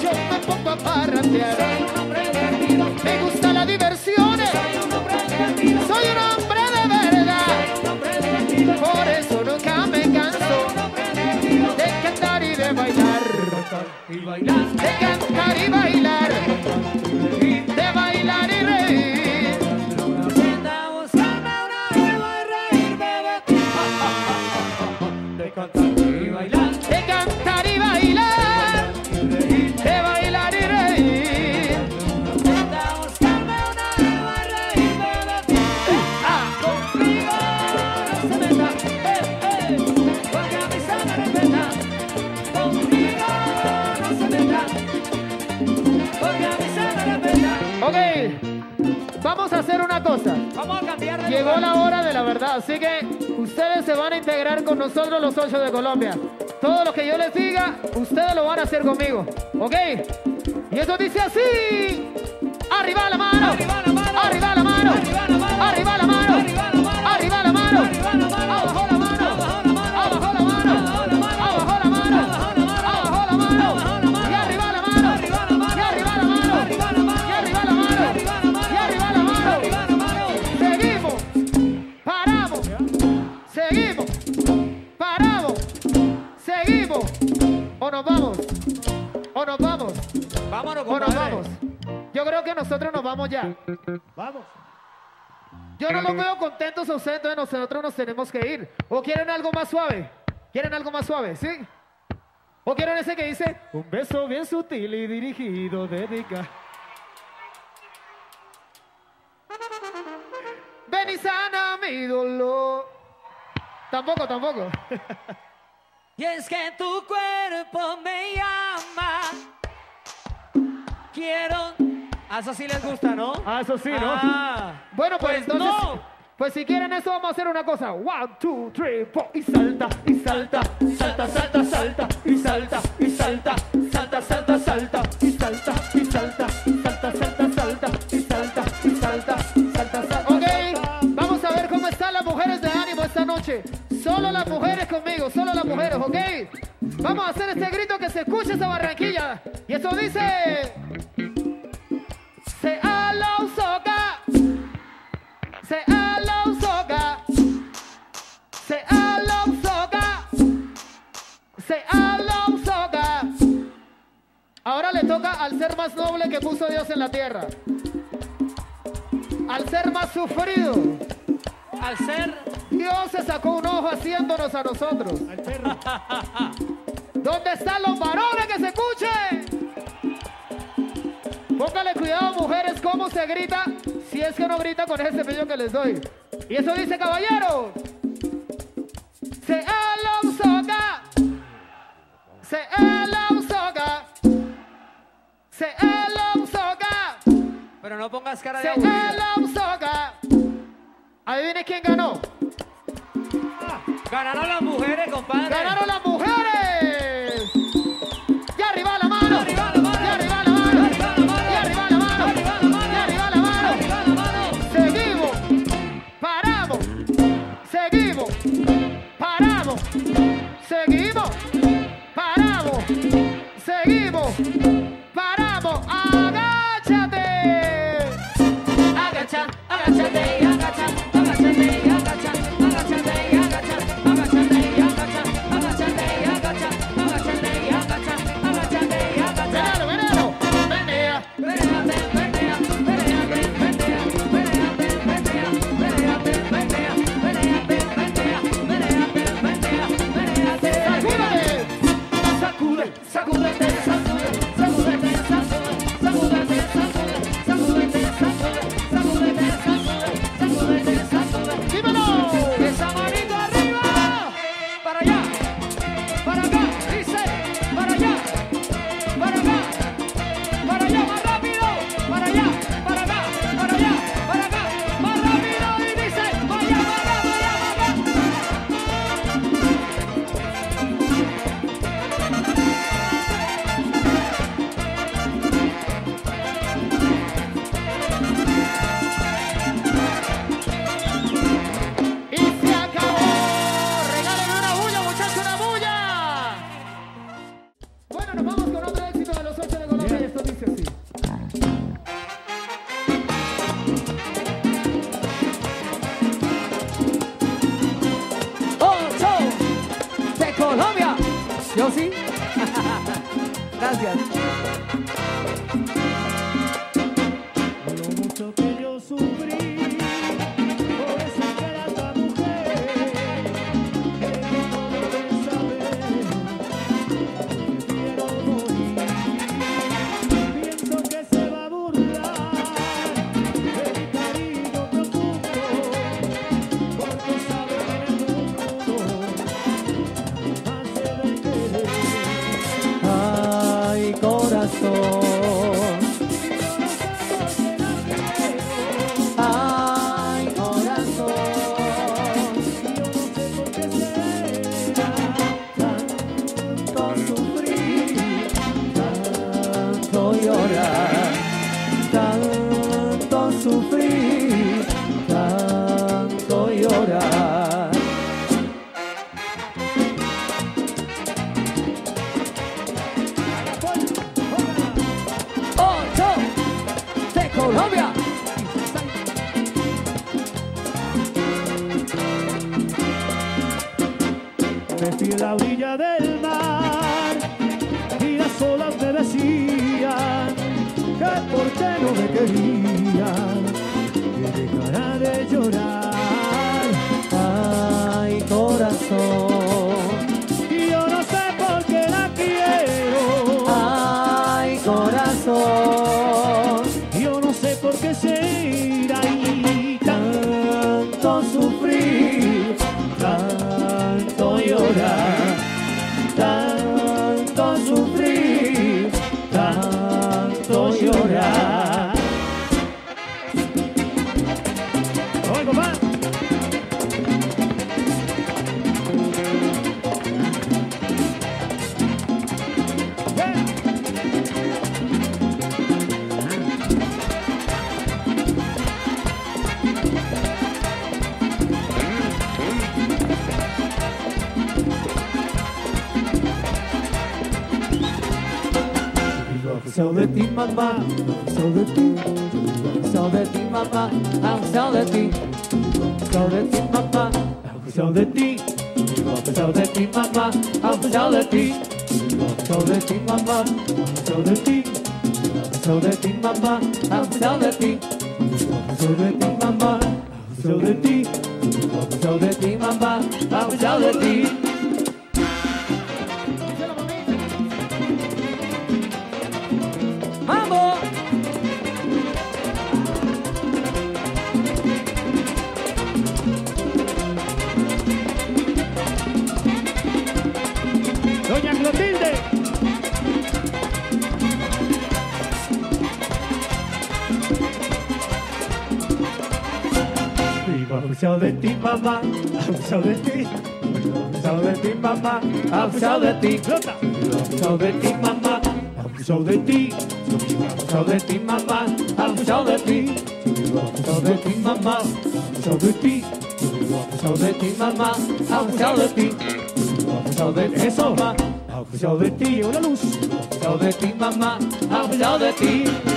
yo me pongo a parrandear. contar. Vamos a hacer una cosa. Vamos a cambiar de Llegó lugar. la hora de la verdad, así que ustedes se van a integrar con nosotros los ocho de Colombia. Todo lo que yo les diga, ustedes lo van a hacer conmigo, ¿ok? Y eso dice así. Arriba la mano. Arriba la mano. Arriba la mano. Arriba la mano. Arriba vamos ya. Vamos. Yo no los veo contentos a ustedes, entonces nosotros nos tenemos que ir. ¿O quieren algo más suave? ¿Quieren algo más suave? ¿Sí? ¿O quieren ese que dice? Un beso bien sutil y dirigido, dedica. Ven y sana mi dolor. Tampoco, tampoco. Y es que tu cuerpo me llama. Quiero. A eso sí les gusta, ¿no? Ah, eso sí, ¿no? Ah. Bueno, pues, Pues entonces. no. Pues si quieren eso, vamos a hacer una cosa. One, two, three, four. Y salta, y salta, salta, salta, salta, y salta, y salta, salta, salta, salta, y salta, y salta, salta, salta, salta, y salta, y salta, salta, salta. Ok, vamos a ver cómo están las mujeres de ánimo esta noche. Solo las mujeres conmigo, solo las mujeres, ¿ok? Vamos a hacer este grito que se escuche esa Barranquilla. Y eso dice... Se ala soca. Se ala soca. Se soca. Ahora le toca al ser más noble que puso Dios en la tierra. Al ser más sufrido. Al ser. Dios se sacó un ojo haciéndonos a nosotros. Al perro. ¿Dónde están los varones que se escuchen? Póngale cuidado, mujeres, cómo se grita es que no grita con ese cepillo que les doy. Y eso dice, caballeros. Se soca. Se soca. Se soca. Pero no pongas cara de Se soca. Adivine quién ganó. Ganaron las mujeres, compadre. ¡Ganaron las mujeres!「なれる」no Abusado de ti, mamá. Abusado de ti. Abusado de ti, mamá. Abusado de ti. Abusado de ti, mamá. Abusado de ti, Abusado de ti, mamá. Abusado de ti. Abusado Viva abusado de ti, mamá. Abusado de ti. Abusado de ti, mamá. Abusado de ti. Flota. Abusado de ti, mamá. Abusado de ti. Abusado de ti, mamá. Abusado de ti. Abusado de ti, mamá. Abusado de ti. Abusado de ti, mamá. Abusado de ti. Abusado de ti, Eso. Abusado de ti. La luz. Abusado de ti, mamá. Abusado de ti.